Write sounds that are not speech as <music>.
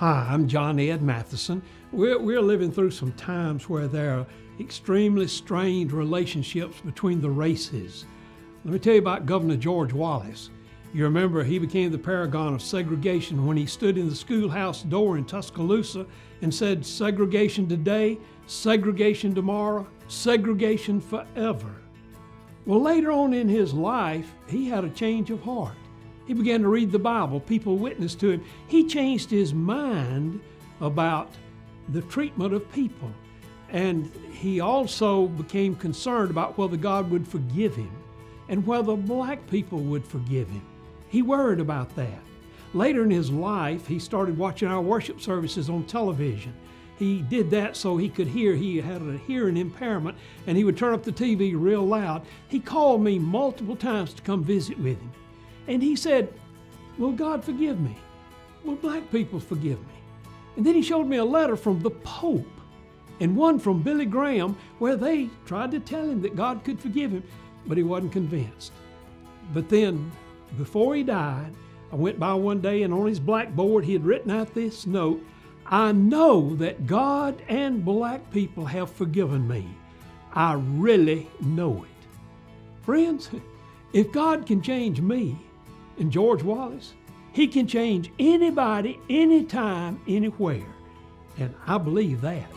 Hi, I'm John Ed Mathison. We're, we're living through some times where there are extremely strained relationships between the races. Let me tell you about Governor George Wallace. You remember he became the paragon of segregation when he stood in the schoolhouse door in Tuscaloosa and said, Segregation today, segregation tomorrow, segregation forever. Well, later on in his life, he had a change of heart. He began to read the Bible. People witnessed to him. He changed his mind about the treatment of people. And he also became concerned about whether God would forgive him and whether black people would forgive him. He worried about that. Later in his life, he started watching our worship services on television. He did that so he could hear. He had a hearing impairment and he would turn up the TV real loud. He called me multiple times to come visit with him. And he said, Will God forgive me? Will black people forgive me? And then he showed me a letter from the Pope and one from Billy Graham where they tried to tell him that God could forgive him, but he wasn't convinced. But then, before he died, I went by one day and on his blackboard he had written out this note I know that God and black people have forgiven me. I really know it. Friends, <laughs> if God can change me, and George Wallace. He can change anybody, anytime, anywhere. And I believe that.